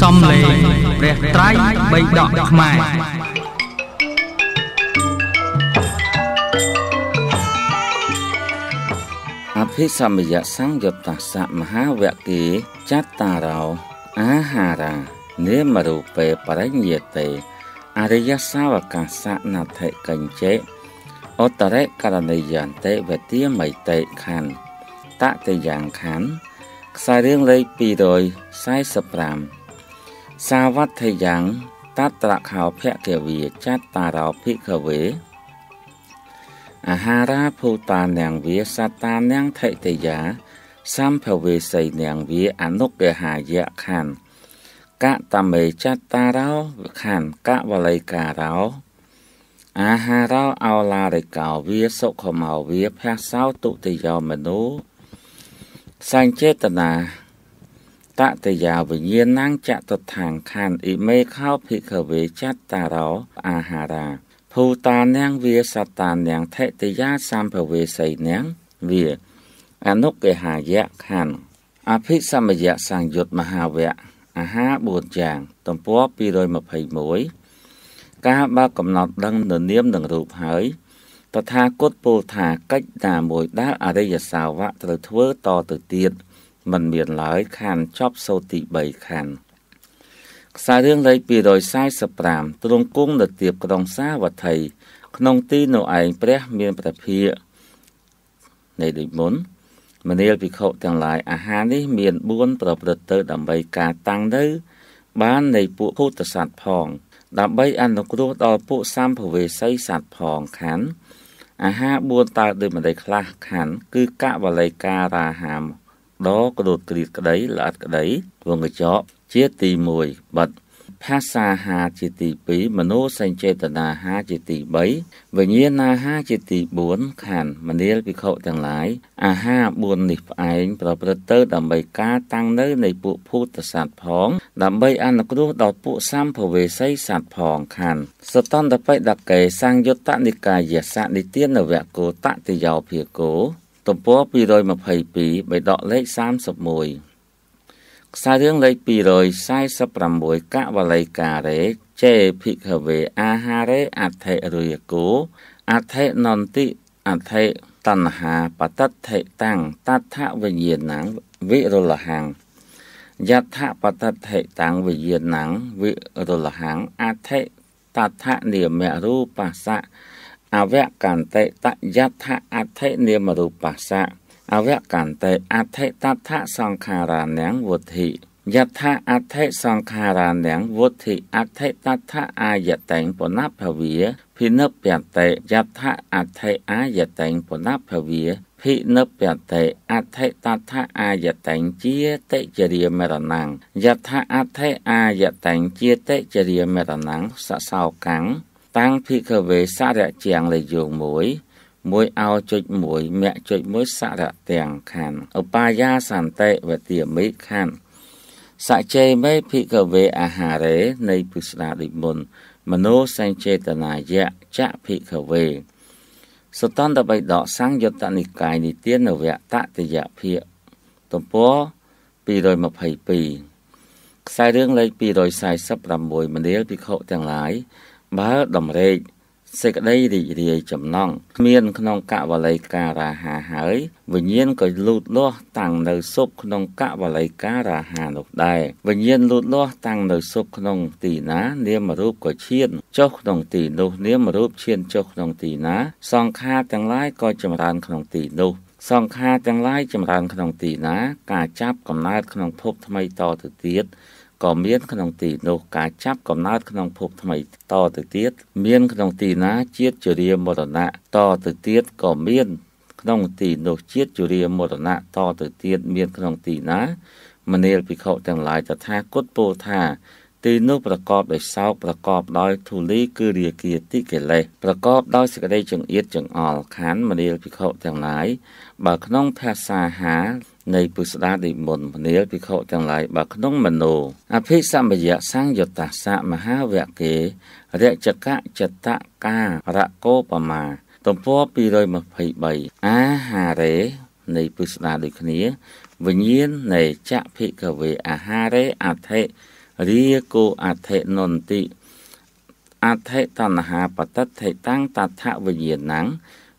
សំលេងព្រះត្រៃបិដកខ្មែរអភិសមយសង្យុត្តសមហាវគិចតារោអាហារានេមរូបេបរិញ្ញតេអរិយសាវកាសនថិកញ្ចេអតរេករណីយន្តេវទាមិតេខណ្ឌតតយ៉ាងខណ្ឌខ្សែរឿងលេខ245 សាវត្ថយ៉ាងតត្រខោភគវិចតារោភិក្ខវេអាហារាភូតានាងវាសតានាងថេតយាសម្ភវេសីនាងវាអនុកហាយៈខណ្ឌកតមេចតារោខណ្ឌកវលិការោអាហារោអោឡារិកោវាសុខមោវាភះសោទុតិយោមនុសញ្ចេតនា តតយាវិញ្ញាណังចតុដ្ឋានខណ្ឌអ៊ីមេខោភិក្ខវេចតារោអាហារាភូតានាងវាសតានាងថេតយាសម្ភវេសីនាងវាអនុកេហាយៈខណ្ឌអភិសមយៈសង្យុតមហាវៈអាហារ4យ៉ាងទំព័រ221ការបើកកំណត់ដឹងនៅនាមនិងរូបហើយតថាគតពោលថាកិច្ចណាមួយដែលអរិយសាវកត្រូវធ្វើតទៅទៀត មិនមានឡើយខានចប់សូត្រទី3ខានខ្សែរឿងលេខ245ទ្រង់គង់នៅទៀបក្រុងសាវត្ថីក្នុងទីនោះឯងព្រះមានប្រភានៃដូចមុនមនាលភិក្ខុទាំងឡាយអាហារនេះមាន4ប្រព្រឹត្តទៅដើម្បីការតាំងនៅ បាននៃពួកភូតសត្វផង ដើម្បីអនុគ្រោះដល់ពួកសម្ភវេសីសត្វផងខណ្ឌអាហារ4តើដូចម្ដេចខ្លះខណ្ឌគឺកវលិការាហាម ដកដោតក្រៀតក្តីល្អិតក្តីវងកញ្ចក់ជាទី1បិទភាសាហាជាទី2មនោសញ្ចេតនាហាជាទី3វិញ្ញាណហាជាទី4ខណ្ឌមនាលភិក្ខុទាំងឡាយអាហារ4នេះផ្អែងប្រព្រឹត្តទៅដើម្បីការតាំងនៅនៃពួកភូតសត្វផង ដើម្បីអនុគ្រោះដល់ពួកសម្ភវេសីសត្វផងខណ្ឌសតន្តបិដកេសង្យុត្តនិកាយសនិទានវគោតតិយោភាគោ ទំព័រ222បេដកលេខ31ខ្សែរឿងលេខ246កវល័យការេចេភិក្ខវេអាហារេអថិរុយគោអថិនន្តិអថិតណ្ហាបតថិតាំងតថវិញ្ញាណังវិរុលហੰយថបតថិតាំងវិញ្ញាណังវិរុលហੰអថិតថនិមរូបសៈ អវកន្តិតយថអថិនិមរូបសៈអវកន្តិអថិតថសង្ខារានាងវុទ្ធិយថាអថិសង្ខារានាងវុទ្ធិអថិតថអាយតេងបណភវិភិនពតេយថាអថិអាយតេងបណភវិភិនពតេអថិតថអាយតេងជាតិចរិយមរណងយថាអថិអាយតេងជាតិចរិយមរណងសសោកੰ តាំងភិក្ខវេសារៈជាងលេយោង1មួយអោចុច1មាក់ចុច1សារៈទាំងខណ្ឌឧបាយាសន្តិវទាមិខណ្ឌសច្ចេមេភិក្ខវេអាហារេនៃពុស្ដាដូចមុនមនោសញ្ចេតនាយៈចៈភិក្ខវេសតន្តបិដកសង្យុត្តនិកាយនិទានវៈតតយៈភិកទំព័រ222ខ្សែរឿងលេខ246មនាលភិក្ខុទាំងឡាយ បើដំរេកសេចក្តីរីករាយចំណងគ្មានក្នុងកវល័យការាហាហើយវិញ្ញាណក៏លូតលាស់តាំងនៅសុបក្នុងកវល័យការាហានោះដែរវិញ្ញាណលូតលាស់តាំងនៅសុបក្នុងទីណានាមរូបក៏ឈានចុះក្នុងទីនោះនាមរូបឈានចុះក្នុងទីណា សង្ខារទាំងឡាយក៏ចម្រើនក្នុងទីនោះសង្ខារទាំងឡាយចម្រើនក្នុងទីណា ការចាប់កំណើតក្នុងភពថ្មីតទៅទៀត ក៏មានក្នុងទីនោះការចាប់កំណើតក្នុងភពថ្មីតទៅទៀតមានក្នុងទីណាជាតិជរាមរណៈតទៅទៀតក៏មានក្នុងទីនោះជាតិជរាមរណៈតទៅទៀតមានក្នុងទីណាមនាលភិក្ខុទាំងឡាយតថាគតពោលថាទីនោះប្រកបដោយសោកប្រកបដោយធូលីគឺរាគាតិកិលេសប្រកបដោយសេចក្តីចង្អៀតចង្អល់ខានមនាលភិក្ខុទាំងឡាយបើក្នុងភាសាហា នៃពុស្ដានិមន្តភ្នាលភិក្ខុទាំងឡាយបើក្នុងមនោអភិសម្បយៈសង្យតាសៈមហាវគ្គេរជកចតការកោបមាទំព័រ223អាហារេនៃពុស្ដាដូចគ្នាវិញ្ញាណនៃចៈភិកវេអាហារេអថិរាគោអថិនន្តិអថិតណ្ហាបតតិតាំងតថវិញ្ញាណัง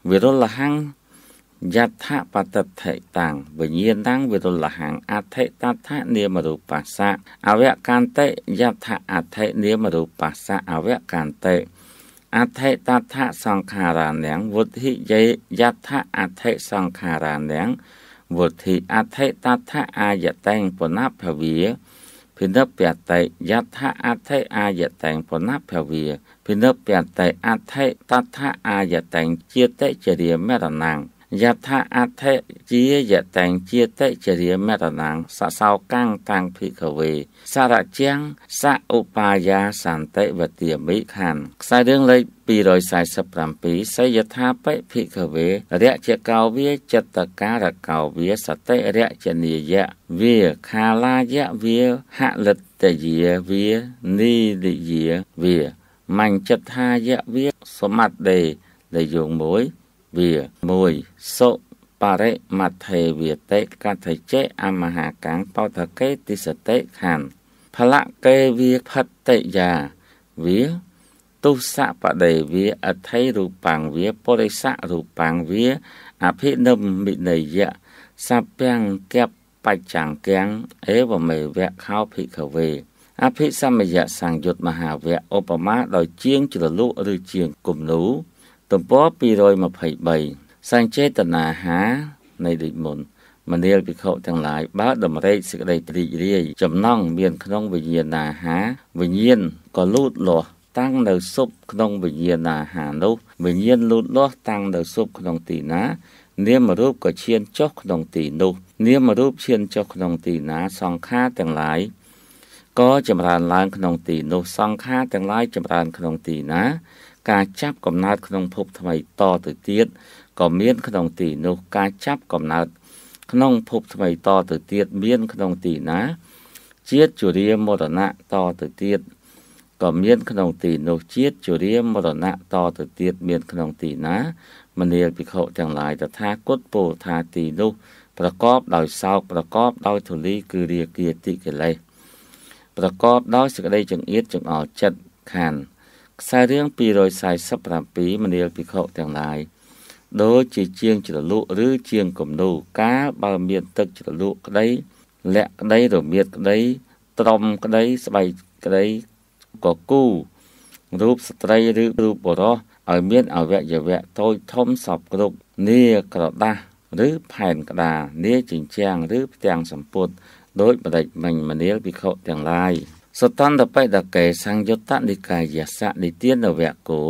វិរលហੰ យថាបតិថិតាំងវិញ្ញាណังវិរុលហੰអធិតថនាមរូបស្សៈអវកន្តិយថាអធិនាមរូបស្សៈអវកន្តិអធិតថសង្ខារានងវុទ្ធិយេយថាអធិសង្ខារានងវុទ្ធិអធិតថអាយតេងពុណភវាភិនពតិយថាអធិអាយតេងពុណភវាភិនពតិអធិតថអាយតេងជាតិចរិមរណង យថាអធិជាយតេងជាតិចរិមរណងសសោកាំងតាំងភិក្ខវេសារជាងសឧបាយាសន្តិវទាមិខានខ្សែរឿងលេខ247សយថាបិភិក្ខវេរៈជាកោវាចិត្តការកោវាសតិរៈជនីយៈវាខាលាយៈវាហលិតយាវានីរិយាវាមញ្ចថាយៈវាសមត្តដេដែលយងមួយ វា1សុបរិមត្ថេវិតិកថចេអមហាកាំងបោថកេទិសតិខានផលកេវាផតិយាវាទុសៈបដេវាអថៃរូបាំងវាបរិសៈរូបាំងវាអភិនិមិនយៈសពាំងកែបបច្ចੰកាំងអេវមេវៈខោភិក្ខវេអភិសមយៈសង្យុតមហាវៈឧបមាដោយជាងជ្រលក់ឬជាងគំនូ ទំព័រ223សញ្ចេតនាហានៃដូចមុនមនាលភិក្ខុទាំងឡាយបើតម្រេកសេចក្តីរីករាយចំណងមានក្នុងវិញ្ញាណាហាវិញ្ញាណក៏លូតលាស់តាំងនៅសុបក្នុងវិញ្ញាណាហានោះវិញ្ញាណលូតលាស់តាំងនៅសុបក្នុងទីណានាមរូបក៏ឈានចុះក្នុងទីនោះនាមរូបឈានចុះក្នុងទីណាសង្ខារទាំងឡាយក៏ចម្រើនឡើងក្នុងទីនោះសង្ខារទាំងឡាយចម្រើនក្នុងទីណា ការចាប់កំណើតក្នុងភពថ្មីតទៅទៀតក៏មានក្នុងទីនោះការចាប់កំណើតក្នុងភពថ្មីតទៅទៀតមានក្នុងទីណាជាតិជរាមរណៈតទៅទៀតក៏មានក្នុងទីនោះជាតិជរាមរណៈតទៅទៀតមានក្នុងទីណាមនាលភិក្ខុទាំងឡាយតថាគតពោលថាទីនោះប្រកបដោយសោកប្រកបដោយធូលីគឺរាគាតិកិលេសប្រកបដោយសេចក្តីចង្អៀតចង្អល់ចិត្តខាន ខ្សែរឿង247មនាលភិក្ខុទាំងឡាយដូចជាជាងជ្រលក់ឬជាងគំនូកាលបើមានទឹកជ្រលក់ក្តីលាក់ក្តីរមៀតក្តីត្រំក្តីស្បែកក្តីកគូរូបស្ត្រីឬរូបបុរសឲ្យមានអវយវៈតូចធំសពគ្រប់នីក្រដាស់ឬផែនក្តារនីជញ្ជាំងឬផ្ទាំងសម្ពុតដោយបដិមិញមនាលភិក្ខុទាំងឡាយ សតន្តបិដកេសង្យុត្តនិកាយសៈនិទានវៈគោ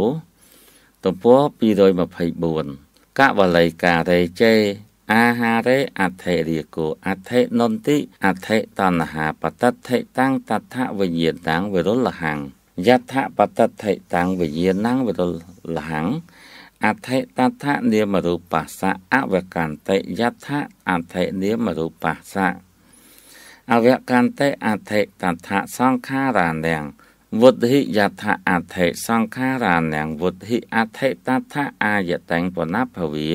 ទំព័រ224កវល័យការេជេអាហារេអថេរិគោអថេនន្តិអថេតណ្ហាបតថេតាំងតថវិញ្ញាតាំងវិរុលហੰយថាបតថេតាំងវិញ្ញាណังវិរុលហੰអថេតថនាមរូបស្សៈអវកន្តិយថាអថេនាមរូបស្សៈ អវកន្តិអថិតថសង្ខារានាំងវុទ្ធិយថាអថិសង្ខារានាំងវុទ្ធិអថិតថអាយតេងបណភវា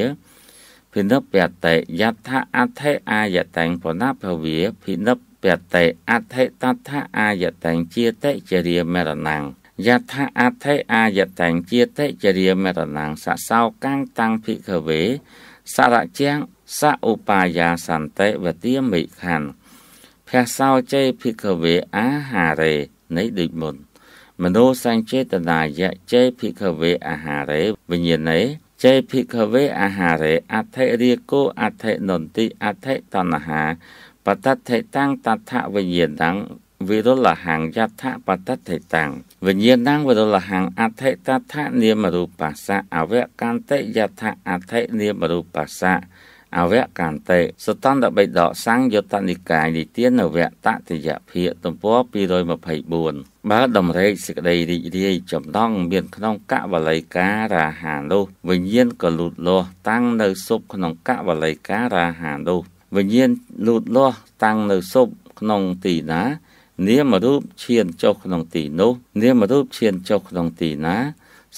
ភិនិពតិយថាអថិអាយតេងបណភវាភិនិពតិអថិតថអាយតេងជាតិចរិមរណੰយថាអថិអាយតេងជាតិចរិមរណੰសសោកាំងតាំងភិក្ខវេសារជាងសឧបាយាសន្តិវទាមិខੰ ភះសោចេភិក្ខវេអាហារេនៃដូចមុនមនោសញ្ចេតនាយៈចេភិក្ខវេអាហារេវិញ្ញាណេចេភិក្ខវេអាហារេអថិរិយគោអថិនន្តិអថិតណ្ហាបតថេតាំងតថវិញ្ញាណังវិរុលហੰយថាបតថេតាំងវិញ្ញាណังវិរុលហੰអថិតថនាមរូបស្សៈអវកន្តិយថាអថិនាមរូបស្សៈ អវកន្តិសតន្តបិដកសង្យុត្តនិកាយនិទានវៈតតិយភិទំព័រ224បើដំរេកសេចក្តីរីករាយចំណងមានក្នុងកវល័យការាហានោះវិញ្ញាណក៏លូតលាស់តាំងនៅសុបក្នុងកវល័យការាហានោះវិញ្ញាណលូតលាស់តាំងនៅសុបក្នុងទីណា នាមរូបឈានចុះក្នុងទីនោះ នាមរូបឈានចុះក្នុងទីណា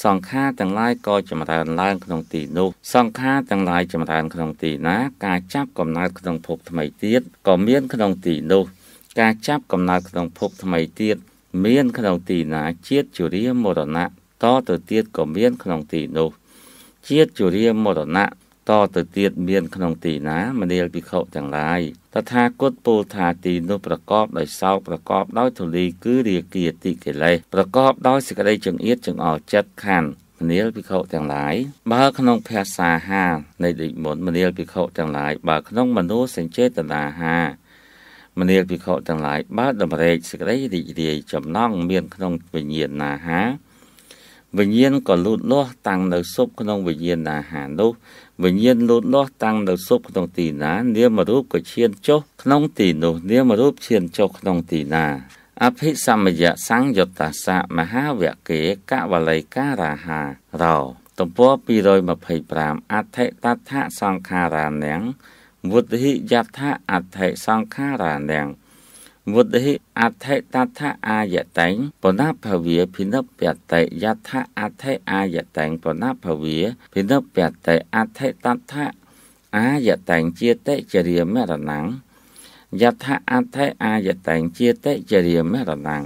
សង្ខារទាំងឡាយក៏ចម្រើនឡើងក្នុងទីនោះសង្ខារទាំងឡាយចម្រើនក្នុងទីណាការចាប់កំណើតក្នុងភពថ្មីទៀតក៏មានក្នុងទីនោះការចាប់កំណើតក្នុងភពថ្មីទៀតមានក្នុងទីណាជាតិជរាមរណៈតទៅទៀតក៏មានក្នុងទីនោះជាតិជរាមរណៈ តទៅទៀតមានក្នុងទីណាមនាលភិក្ខុទាំងឡាយតថាគតពោលថាទីនោះប្រកបដោយសោកប្រកបដោយធូលីគឺរាគាតិកិលេសប្រកបដោយសេចក្តីចង្អៀតចង្អល់ចិត្តខណ្ឌមនាលភិក្ខុទាំងឡាយបើក្នុងភាសាហានៃដូចមុនមនាលភិក្ខុទាំងឡាយបើក្នុងមនោសញ្ចេតនាហាមនាលភិក្ខុទាំងឡាយបើតម្រេកសេចក្តីរីករាយចំណងមានក្នុងវិញ្ញាណណាហា វិញ្ញាណក៏លូតលាស់តាំងនៅសុបក្នុងវិញ្ញាណណាហានោះវិញ្ញាណលូតលាស់តាំងនៅសុបក្នុងទីណា នាមរូបក៏ឈានចុះក្នុងទីនោះ នាមរូបឈានចុះក្នុងទីណាអភិសមយៈសង្យុត្តសមហាវកេកវល័យការាហារោទំព័រ225អដ្ឋិតថសង្ខារានាំងវុទ្ធិយថាអដ្ឋិសង្ខារានាំង វុទ្ធិអដ្ឋិតថអាយតេងបណភវាភិនពតិយថាអដ្ឋិអាយតេងបណភវាភិនពតិអដ្ឋិតថអាយតេងជាតិចរិមរណੰយថាអដ្ឋិអាយតេងជាតិចរិមរណੰ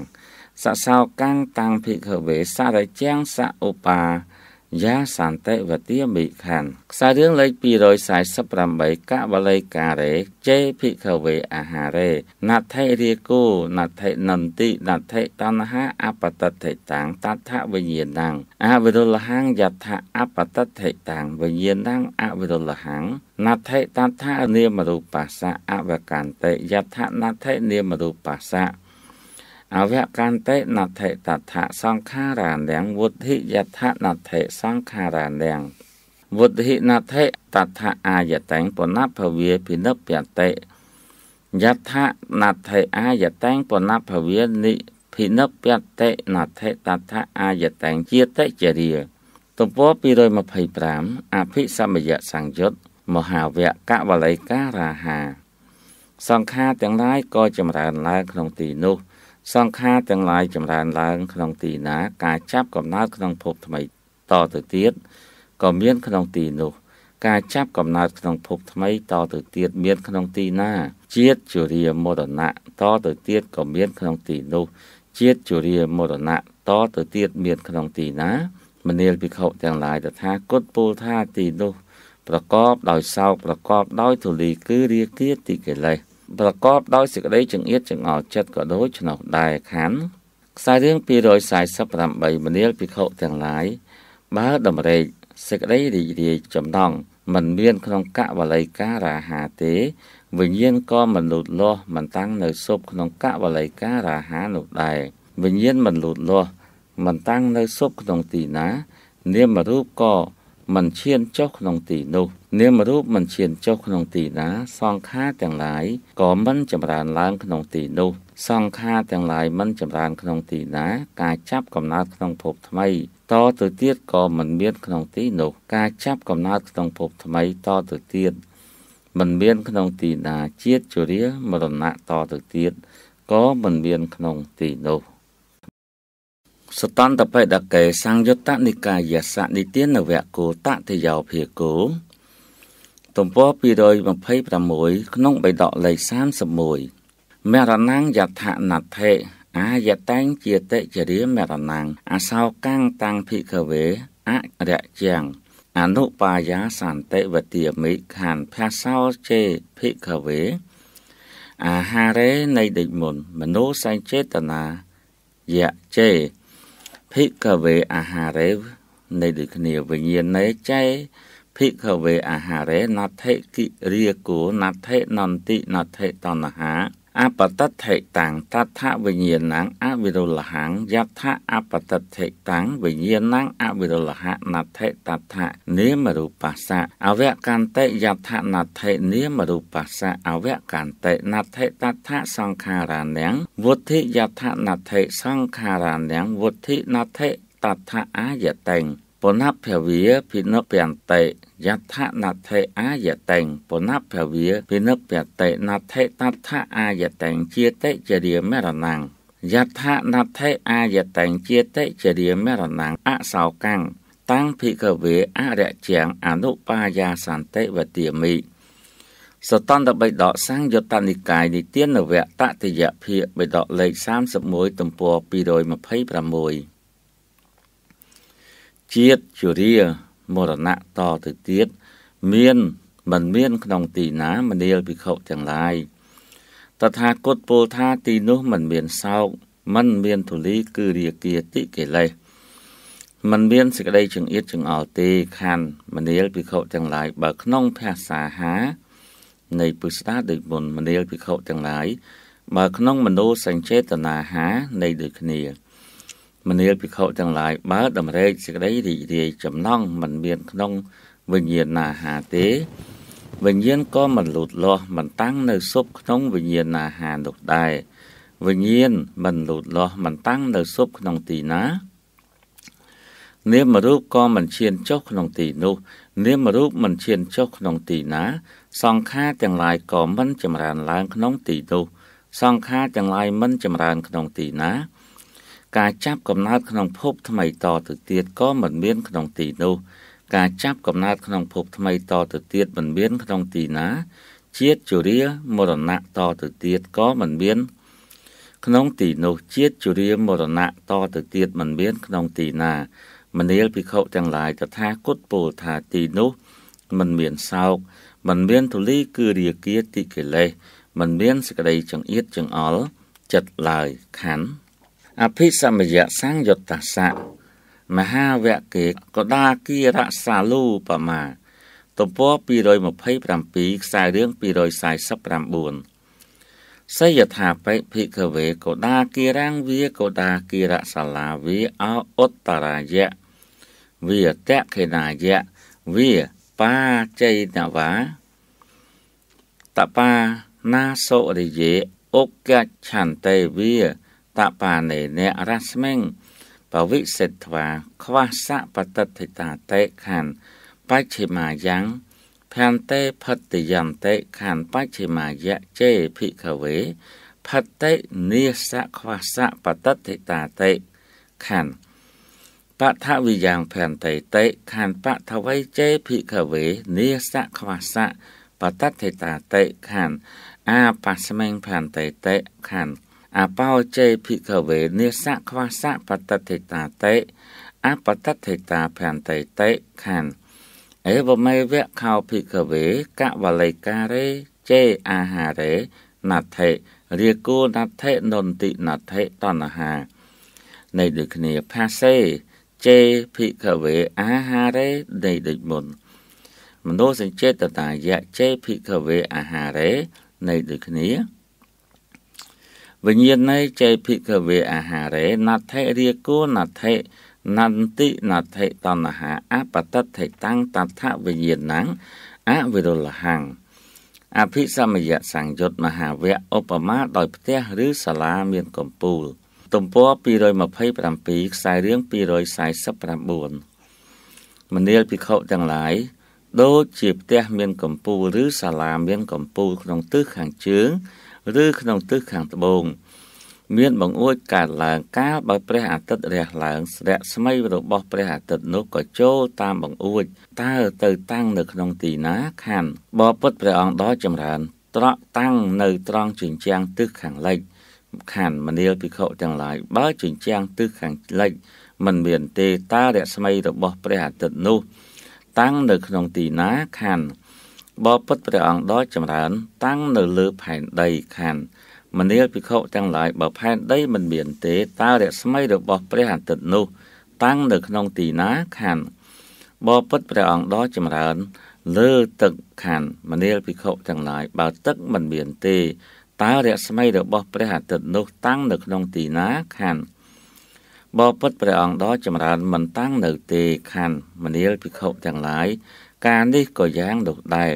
សសោកាំងតាំងភិក្ខវេសារជាងសឧបា យ៉ាសន្តិវទាមិខណ្ឌខ្សែរឿងលេខ248កវល័យការេជេភិក្ខវេអាហារេណដ្ឋិរាគោណដ្ឋិនន្តិណដ្ឋិតណ្ហាអបតតិតាំងតថវិញ្ញាណังអវិរុលហੰយថាអបតតិតាំងវិញ្ញាណังអវិរុលហੰណដ្ឋិតថានាមរូបស្សៈអវកន្តិយថាណដ្ឋិនាមរូបស្សៈ អវកន្តិណដ្ឋិតថសង្ខារានាំងវុទ្ធិយថណដ្ឋិសង្ខារានាំងវុទ្ធិណដ្ឋិតថអាយតេងបណភវាភិនិព្យតិយថណដ្ឋិអាយតេងបណភវានិភិនិព្យតិណដ្ឋិតថអាយតេងជាតិចរិយទំព័រ225អភិសមយៈសង្យុតមហាវៈកវល័យការាហា សង្ខារទាំងឡាយក៏ចម្រើនឡើងក្នុងទីនោះ សង្ខារទាំងឡាយចម្រើនឡើង ក្នុងទីណា ការចាប់កំណើតក្នុងភពថ្មីតទៅទៀតក៏មានក្នុងទីនោះការចាប់កំណើតក្នុងភពថ្មីតទៅទៀតមានក្នុងទីណាជាតិជរាមរណៈតទៅទៀតក៏មានក្នុងទីនោះជាតិជរាមរណៈតទៅទៀតមានក្នុងទីណាមនាលភិក្ខុទាំងឡាយតថាគតពោលថាទីនោះ ប្រកបដោយសោកប្រកបដោយធូលីគឺរាគាតិកិលេស ប្រកបដោយសេចក្តីចង្អៀតចង្អល់ចិត្តក៏ដូចនោះដែរខណ្ឌខ្សែរឿង248មនាលភិក្ខុទាំងឡាយបើតម្រេកសេចក្តីរីករាយចំណងមិនមានក្នុងកវល័យការាហាទេវិញ្ញាណក៏មិនលូតលាស់មិនតាំងនៅសុបក្នុងកវល័យការាហានោះដែរវិញ្ញាណមិនលូតលាស់មិនតាំងនៅសុបក្នុងទីណានាមរូបក៏ មិនឈានចុះក្នុងទីនោះ នាមរូបមិនឈានចុះក្នុងទីណា សង្ខារទាំងឡាយក៏មិនចម្រើនឡើងក្នុងទីនោះ សង្ខារទាំងឡាយមិនចម្រើនក្នុងទីណា ការចាប់កំណើតក្នុងភពថ្មីតទៅទៀតក៏មិនមានក្នុងទីនោះ ការចាប់កំណើតក្នុងភពថ្មីតទៅទៀតមិនមានក្នុងទីណាជាតិជរាមរណៈតទៅទៀតក៏មិនមានក្នុងទីនោះ សតន្តបេដកេសង្យុត្តនិកាយសនិទានវៈគោតតិយោភាគោទំព័រ226ក្នុងបេដកលេខ31មរណងយថាណដ្ឋិអាយតែងជាតិចរិមរណងអសោកាំងតាំងភិក្ខវេអរជាងអនុបាយាសន្តិវទាមិខានភាសោជេភិក្ខវេអាហារេនៃដេចមុនមនោសញ្ចេតនាយៈជេ ភិក្ខវេអាហារេនៃដូចគ្នាវិញ្ញាណេចែភិក្ខវេអាហារេណដ្ឋិគិរិយគោណដ្ឋិនន្តិណដ្ឋិតណ្ហា អបតថេតាំងតថវិញ្ញាណังអវិរុលហੰយថាអបតថេតាំងវិញ្ញាណังអវិរុលហណដ្ឋិតថនេមរូបស្សៈអវកន្តិយថាណដ្ឋិនេមរូបស្សៈអវកន្តិណដ្ឋិតថសង្ខារានាំងវុទ្ធិយថាណដ្ឋិសង្ខារានាំងវុទ្ធិណដ្ឋិតថអាយតេង ពុណភវាភិនពន្តិយថាណដ្ឋិអាយតេងពុណភវាភិនពតិណដ្ឋិតថាអាយតេងជាតិចរិមរណងយថាណដ្ឋិអាយតេងជាតិចរិមរណងអសោកាំងតាំងភិក្ខវេអរជាងអនុបាយាសន្តិវទាមិសតន្តបិដកសង្យុត្តនិកាយនិទានវៈតតិយភាគបិដកលេខ31ទំព័រ226 ជាតិជរាមរណៈតទៅទៀតមានមិនមានក្នុងទីណាមនាលភិក្ខុទាំងឡាយតថាគតពោលថាទីនោះមិនមានសោកមិនមានធូលីគឺរាគាតិកិលេសมันមានសេចក្តីចង្អៀតចង្អល់ទេខានមនាលភិក្ខុទាំងឡាយបើក្នុងភាសាហានៃពុស្តាដូចមុនមនាលភិក្ខុទាំងឡាយបើក្នុងមនោសញ្ចេតនាហានៃដូចគ្នា មនាលភិក្ខុទាំងឡាយបើតម្រេកសេចក្តីរីករាយចំណងមិនមានក្នុងវិញ្ញាណហាទេវិញ្ញាណក៏មិនលូតលាស់មិនតាំងនៅសុបក្នុងវិញ្ញាណហានោះដែរវិញ្ញាណមិនលូតលាស់មិនតាំងនៅសុបក្នុងទីណានាមរូបក៏មិនឈានចុះក្នុងទីនោះ នាមរូបមិនឈានចុះក្នុងទីណា សង្ខារទាំងឡាយក៏មិនចម្រើនឡើងក្នុងទីនោះសង្ខារទាំងឡាយមិនចម្រើនក្នុងទីណា ការចាប់កំណើតក្នុងភពថ្មីតទៅទៀតក៏មិនមានក្នុងទីនោះ ការចាប់កំណើតក្នុងភពថ្មីតទៅទៀតមិនមានក្នុងទីណា ជាតិជរាមរណៈតទៅទៀតក៏មិនមាន ក្នុងទីនោះជាតិជរាមរណៈតទៅទៀតមិនមានក្នុងទីណាមនាលភិក្ខុទាំងឡាយតថាគតពោលថាទីនោះមិនមានសោកមិនមានទុលីគឺរាគាតិកិលេសមិនមានសេចក្តីចង្អៀតចង្អល់ចិត្តឡើយខណ្ឌ អភិសមយៈសង្យុត្តសៈមហាវកេកដាគិរសាលូបមាទំព័រ227ខ្សែរឿង249សយថាបិភិក្ខវេកោដាគិរាំងវាកោដាគិរសាលាវាអោឧត្តរាយៈវាតខេណាយៈវាបាចៃនវាតបាណាសោរិយេអុកឆន្ទេវា តបានេនរស្មិងបវិសិទ្ធវាខ្វះសបតតិតាតេខានបច្ឆិមាយ៉ាងផន្តេផតយន្តិខានបច្ឆិមាយៈជេភិក្ខវេផតិនិសៈខ្វះសបតតិតាតេខានបថវិយ៉ាងផន្តិតេខានបថវៃជេភិក្ខវេនិសៈខ្វះសៈបតតិតាតេខានអាបស្មេងផន្តិតេខាន អបោជេភិក្ខវេនិសៈខ្វះសៈបតតិតាតេអបតតិតាផន្តិតេខានអេវមេវៈខោភិក្ខវេកវលិការេជេអាហារេណដ្ឋិរាគោណដ្ឋិនន្តិណដ្ឋិតណ្ហានៃដូចគ្នាផាសេជេភិក្ខវេអាហារេនៃដូចមុនមនោសញ្ចេតតាយៈជេភិក្ខវេអាហារេនៃដូចគ្នា វិញ្ញាណនៃជេភិក្ខវេអាហារេណដ្ឋិរាគោណដ្ឋិនន្តិណដ្ឋិតណ្ហាអបតដ្ឋិតាំងតថវិញ្ញាណังអវិរុលហੰអភិសមយៈសង្យុតមហាវៈឧបមាដោយផ្ទះឬសាលាមានកំពូល ទំព័រ227ខ្សែរឿង249មនាលភិក្ខុទាំងឡាយដូចជាផ្ទះមានកំពូលឬសាលាមានកំពូលក្នុងទិសខាងជើង ឬក្នុងទិសខាងត្បូង មានបង្អួចកើតឡើងកាលបើព្រះអាទិត្យរះឡើងរស្មីរបស់ព្រះអាទិត្យនោះក៏ចូលតាមបង្អួចតើទៅតាំងនៅក្នុងទីណាខានបបពុតព្រះអង្គដ៏ចម្រើន ត្រកតាំងនៅត្រង់ជញ្ជាំងទិសខាងលិចខានមនាលភិក្ខុទាំងឡាយបើជញ្ជាំងទិសខាងលិចមិនមានទេតើរស្មីរបស់ព្រះអាទិត្យនោះ តាំងនៅក្នុងទីណាខានប បពុតព្រះអង្គដ៏ចម្រើន តាំងនៅលើផែនដីខានមនាលភិក្ខុទាំងឡាយបើផែនដីមិនមានទេតើរស្មីរបស់ព្រះអាទិត្យនោះ តាំងនៅក្នុងទីណាខានបបិទ្ធព្រះអង្គដ៏ចម្រើន លើទឹកខានមនាលភិក្ខុទាំងឡាយបើទឹកមិនមានទេតើរស្មីរបស់ព្រះអាទិត្យនោះតាំងនៅក្នុងទីណាខានបបិទ្ធព្រះអង្គដ៏ចម្រើនមិនតាំងនៅទេខានមនាលភិក្ខុទាំងឡាយការនេះក៏យ៉ាងនោះដែរ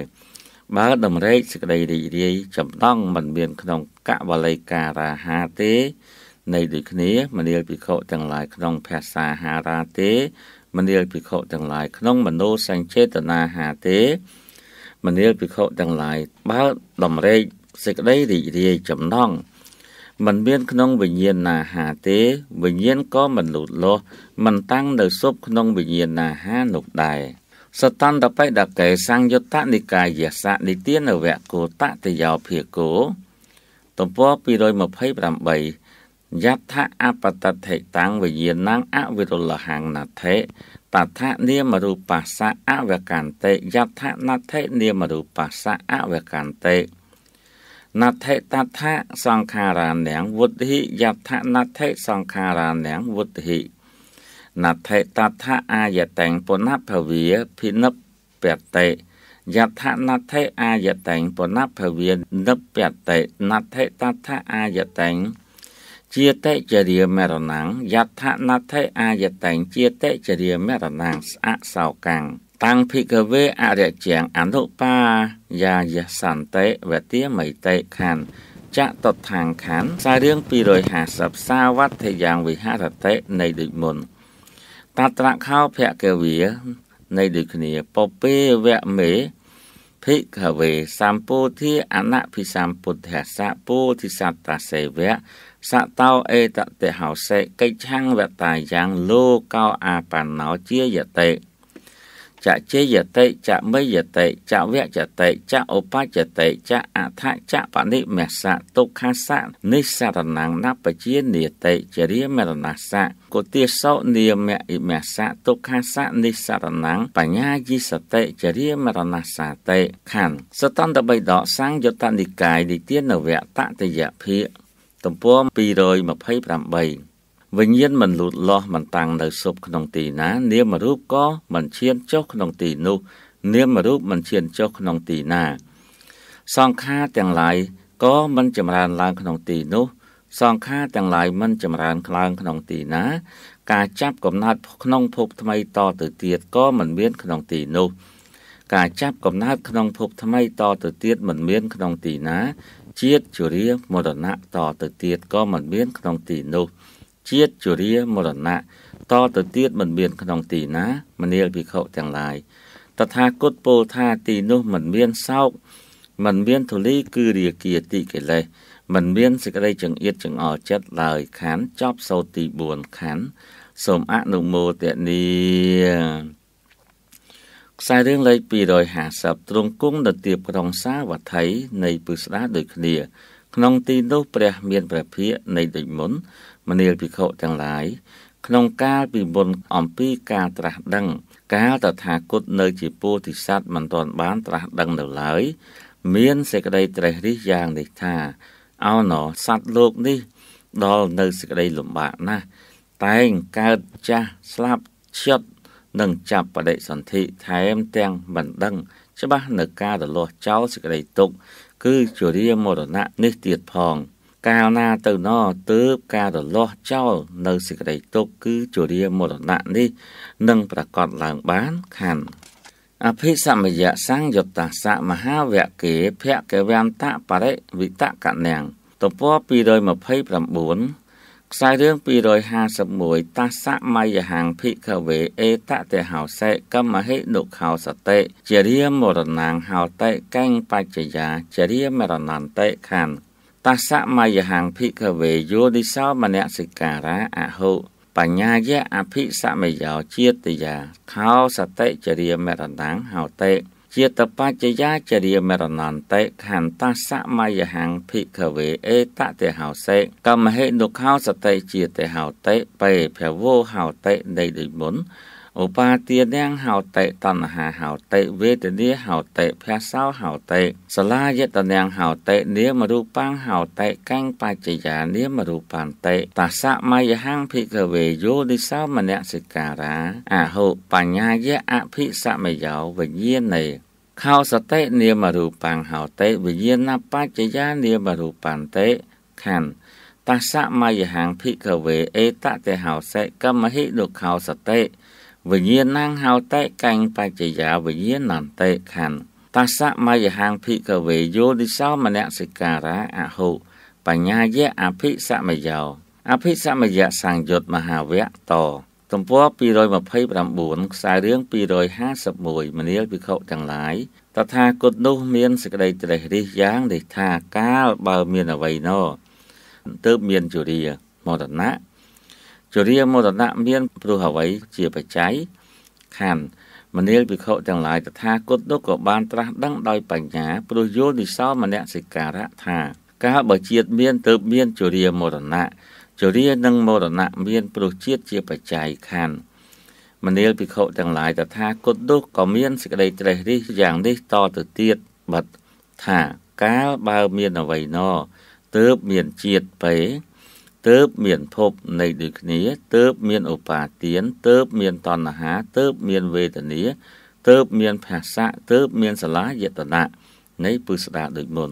បើតម្រេកសេចក្តីរីករាយចំណងមិនមានក្នុងកវលិការាហាទេ នៃដូចគ្នាមនាលភិក្ខុទាំងឡាយក្នុងភាសាហារាទេមនាលភិក្ខុទាំងឡាយក្នុងមโนសញ្ចេតនាហាទេមនាលភិក្ខុទាំងឡាយបើតម្រេកសេចក្តីរីករាយចំណងមិនមានក្នុងវិញ្ញាណណាហាទេវិញ្ញាណក៏មិនលូតលាស់មិនតាំងនៅសុបក្នុងវិញ្ញាណណាហានោះដែរ សតន្តបិដកេសង្យុត្តនិកាយសៈនិទានវៈគោតតយោភិគោទំព័រ228យថាអបតថេតាំងវិញ្ញាណังអវិរុលហੰណថេតថានាមរូបស្សៈអវកន្តិយថាណថេនាមរូបស្សៈអវកន្តិណថេតថាសង្ខារានាងវុទ្ធិយថាណថេសង្ខារានាងវុទ្ធិ ណថេតថាអាយតេងពុណភវាភិនិពតេយថាណថេអាយតេងពុណភវានិពតេណថេតថាអាយតេងជាតិចរិយមរណងយថាណថេអាយតេងជាតិចរិយមរណងស្អសោកាំងតាំងភិកវេអរិជាងអនុបាយាយសន្តិវទាមិតិខានចតតខាងខានសារឿង250សាវត្ថយ៉ាងវិហារតិនៃដូចមុន តត្រខោភគវានៃដូចគ្នាពពេវៈមេភិក្ខវេសម្ពោធិអនភិសម្ពុទ្ធស្សៈពោធិសត្តសេវៈសតោអេតតិហោសេកិច្ឆੰវតាយ៉ាងលោកោអាបណ្ណោជាយតិ ចជេយតិចមេយតិចវចតិចឧបច្ចតិចអថចបនិមេសៈទុក្ខសៈនិសរណងណបជានិតិចរិមរណសៈកុទិសោនិមៈអិមេសៈទុក្ខសៈនិសរណងបញ្ញាយិសតិចរិមរណសតិខណ្ឌសតន្តបិដកសង្យុត្តនិកាយនិទានវៈតតយភិទំព័រ228 វិញ្ញាណមិនលូតលាស់មិនតាំងនៅសុបក្នុងទីណា នាមរូបក៏មិនឈានចុះក្នុងទីនោះ នាមរូបមិនឈានចុះក្នុងទីណា សង្ខារទាំងឡាយក៏មិនចម្រើនឡើងក្នុងទីនោះ សង្ខារទាំងឡាយមិនចម្រើនឡើងក្នុងទីណា ការចាប់កំណើតក្នុងភពថ្មីតទៅទៀតក៏មិនមានក្នុងទីនោះការចាប់កំណើតក្នុងភពថ្មីតទៅទៀតមិនមានក្នុងទីណា ជាតិជរាមរណៈតទៅទៀតក៏មិនមានក្នុងទីនោះ ជាតិជរាមរណៈតទៅទៀតមិនមានក្នុងទីណាមនាលភិក្ខុទាំងឡាយតថាគតពោលថាទីនោះមិនមានសោកមិនមានធូលីគឺរាគាទីកិលេសមិនមានសេចក្តីចង្អៀតចង្អល់ចិត្តឡើយខណ្ឌចប់សោតទី4ខណ្ឌសូមអនុមោទនីខ្សែរឿងលេខ250ទ្រង់គង់នៅទីក្រុងសាវត្ថីនៃពុស្ដាដូចគ្នា ក្នុងទីនោះព្រះមានព្រះភិក្ខនៃដូចមុន មនាលភិក្ខុទាំងឡាយក្នុងកាលពីមុនអំពីការត្រាស់ដឹង កាលតថាគតនៅជាពោធិសត្វមិនទាន់បានត្រាស់ដឹងនៅឡើយ មានសេចក្តីត្រេះរិះយ៉ាងនេះថាអោណសត្វលោកនេះ ដល់នៅសេចក្តីលំបាកណាស់តែងកើតចាស់ស្លាប់ឈិតនិងចាប់បដិសន្ធិថែមទាំងមិនដឹង ច្បាស់នៅការរលាស់ចោលសេចក្តីទុក គឺជរាមរណៈនេះទៀតផង កាលណាទៅណទើបការរលាស់ចោលនៅសេចក្តីទុកគឺជរាមរណៈនេះនឹងប្រកាសឡើងបានខណ្ឌអភិសមយៈសង្យុត្តសមហាវកេភគវន្តបរិវិតកញ្ញាំងទំព័រ229ខ្សែរឿង251តាសមយហង្ភិក្ខវេអេតតេហោសេកម្មហិនុខោសតិជារាមរណាងហោតិកែងបច្ចយាជារាមរណន្តិខណ្ឌ តសមយហង្ភិក្ខវេយោនិសោមនសិការៈអហុបញ្ញាយៈអភិសមយោជាតិយាខោសតិចរិយមរណាងហោតិជាតិបច្ចយាចរិយមរណន្តិខន្តសមយហង្ភិក្ខវេអេតតេហោសេកម្មហេនុខោសតិជាតិហោតិបេភវោហោតិនៃដូចមុន ឧបាទានាងហោតិតណ្ហាហោតិវេទនាហោតិភៈសោហោតិសលាយតនាងហោតិនាមរូបាំងហោតិកੰបច្ចយានាមរូបន្តិតសមយហੰភិក្ខវេយោនិសោមនសិការាអហុបញ្ញាយៈអភិសមយោវិញ្ញាណេខោសតិនាមរូបាំងហោតិវិញ្ញាណបច្ចយានាមរូបន្តិខណ្ឌតសមយហੰភិក្ខវេអេតតេហោសេកម្មហិនុខោសតិ វិញ្ញាណังហៅតេកញ្ញបច្ចយាវិញ្ញាណន្តិខណ្ឌតសមយហង្ភិកវេយោនិសោមនសិការៈអហុបញ្ញាយៈអភិសមយោអភិសមយៈសង្យុត្តមហាវៈតទំព័រ229ខ្សែរឿង251មនាលភិក្ខុទាំងឡាយតថាគតនោះមានសេចក្តីត្រេះរិះយ៉ាងនេះថាកាលបើមានអ្វីណោទើបមានជរាមរណៈ ជរាមរណៈមានព្រោះអ្វីជាបច្ច័យខណ្ឌមនាលភិក្ខុទាំងឡាយតថាគតនោះក៏បានត្រាស់ដឹងដោយបញ្ញាព្រោះយោនិសោមនសិការៈថាកាលបើជាតិមានទៅមានជរាមរណៈជរានិងមរណៈមានព្រោះជាតិជាបច្ច័យខណ្ឌមនាលភិក្ខុទាំងឡាយតថាគតនោះក៏មានសេចក្តីត្រេះរិះយ៉ាងនេះតទៅទៀតបិទថាកាលបើមានអវ័យណទើបមានជាតិពេ ទើបមានភពនៃដូចគ្នាទើបមានឧបាទានទើបមានតណ្ហាទើបមានវេទនាទើបមានភាសៈទើបមានសលាយតនៈនៃពុស្ដាដូចមុន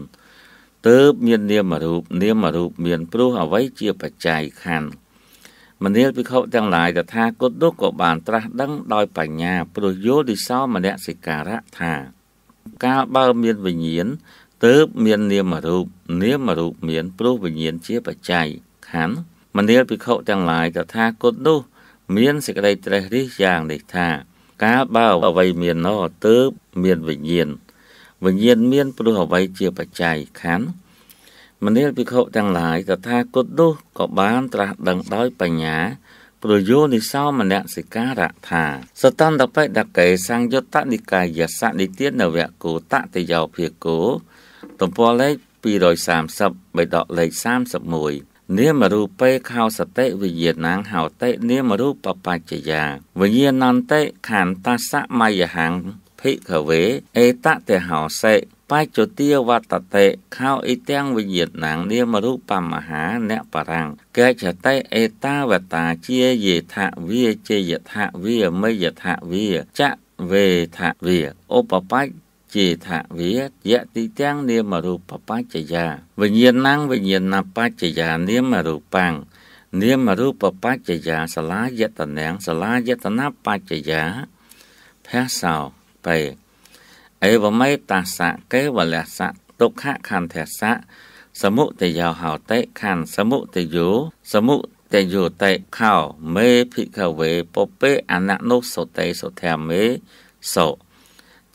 ទើបមាននាមរូបនាមរូបមានព្រោះអ្វីជាបច្ច័យខណ្ឌមនាលភិក្ខុទាំងឡាយតថាគតនោះក៏បានត្រាស់ដឹងដោយបញ្ញាព្រោះយោនិសោមនសិការៈថាកាលបើមានវិញ្ញាណទើបមាននាមរូបនាមរូបមានព្រោះវិញ្ញាណជាបច្ច័យ ខណ្ឌមនាលភិក្ខុទាំងឡាយតថាគតនោះមានសេចក្តីត្រេះរិះយ៉ាងនេះថាកាលបើអ្វីមានណទើបមានវិញ្ញាណវិញ្ញាណមានព្រោះអ្វីជាបច្ច័យខណ្ឌមនាលភិក្ខុទាំងឡាយតថាគតនោះក៏បានត្រាស់ដឹងដោយបញ្ញាប្រយោនិសោមនសិការៈថាសតន្តបេដកេសង្យុត្តនិកាយសនិទានវៈគោតតយោភិគោទំព័រលេខ230បេដកលេខ31 នាមរូបេខោសតិវិញ្ញាណังហោតិនាមរូបបច្ចយាវិញ្ញាណន្តិខន្តាសមយហੰភិក្ខវេអេតតេហោសេបច្ចុទាវតតេខោអ៊ីទាំងវិញ្ញាណังនាមរូបមហាអ្នកបរាំងកេចតេអេតាវតាជាយេថវិជាយថវិមយថវិចវេថវិឧបបច្ច ចេថាវាយតិទាំងនាមរូបបច្ចយាវិញ្ញាណังវិញ្ញាណបច្ចយានាមរូបាំងនាមរូបបច្ចយាសលាយតនាងសលាយតនបច្ចយាភះសោបេអេវមេតាសៈកេវលសៈទុក្ខខន្ធសៈសមុទយោហោតិខណ្ឌសមុទយោសមុតយោតិខោមេភិក្ខវេពពេអននុសតេសុធាមេសោ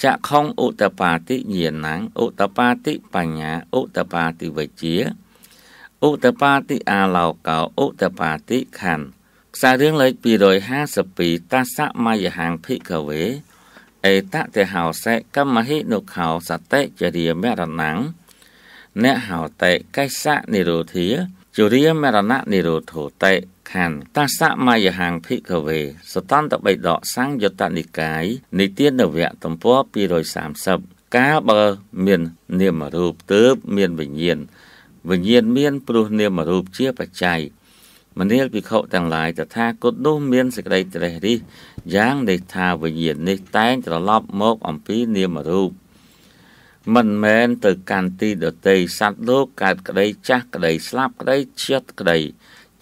ចក្ខុងឧតបាតិញាណังឧតបាតិបញ្ញាឧតបាតិវិជ្ជាឧតបាតិអាឡោកោឧតបាតិខណ្ឌខ្សែរឿងលេខ252តាសមយហាងភិក្ខវេអេតតេហោសេកម្មហិនុខោសតិចរិយមរណੰអ្នកហោតេកៃសៈនិរោធាជរិយមរណៈនិរោធោតេ ខណ្ឌតាសមយហាងភិក្ខវេសតន្តបិដកសង្យុត្តនិកាយនិទានវៈទំព័រ230កាលបើមាននាមរូបទើបមានវិញ្ញាណវិញ្ញាណមានព្រោះនាមរូបជាបច្ច័យមនាលភិក្ខុទាំងឡាយតថាគតនោះមានសេចក្តីត្រេះរិះយ៉ាងនេះថាវិញ្ញាណនេះតែងត្រឡប់មកអំពីនាមរូបមិនមែនទៅកាន់ទីដតីសត្វលោកកើតក្តីចាស់ក្តីស្លាប់ក្តីឈាត់ក្តី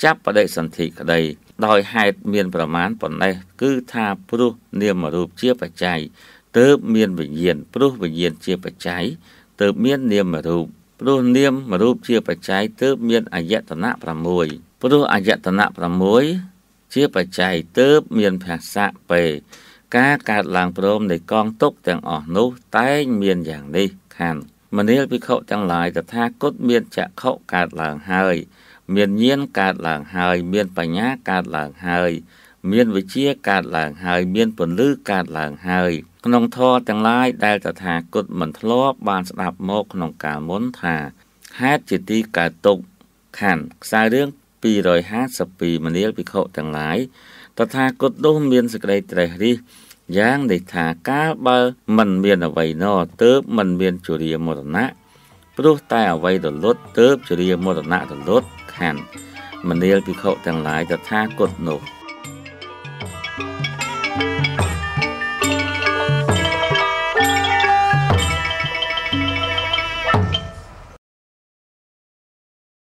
ចាប់បដិសន្ធិក្តី ដោយហេតុមានប្រមាណប៉ុណ្ណេះគឺថាព្រោះនាមរូបជាបច្ច័យទើបមានវិញ្ញាណព្រោះវិញ្ញាណជាបច្ច័យទើបមាននាមរូបព្រោះនាមរូបជាបច្ច័យទើបមានអយតនៈ6ព្រោះអយតនៈ6ជាបច្ច័យទើបមានភាសៈពេការកើតឡើងព្រមនៃកងទុកទាំងអស់នោះតែងមានយ៉ាងនេះខានមនាលភិក្ខុទាំងឡាយតថាគតមានចក្ខុកើតឡើងហើយ មានញាណកើតឡើងហើយ មានបញ្ញាកើតឡើងហើយ មានវិជាកើតឡើងហើយ មានពន្លឺកើតឡើងហើយ ក្នុងធម៌ទាំងឡាយដែលតថាគតមិនធ្លាប់បានស្ដាប់មកក្នុងកាលមុនថាហេតុជាទីកើតទុកខណ្ឌខ្សែរឿង252មនាលភិក្ខុទាំងឡាយតថាគតនោះមានសេចក្តីត្រេះរិះយ៉ាងនេះថាកាលបើមិនមានអ្វីណទើបមិនមានជរាមរណៈព្រោះតែអ្វីរលត់ទើបជរាមរណៈរលត់ ខណ្ឌមនាលភិក្ខុទាំងឡាយតថាគតនោះ thank you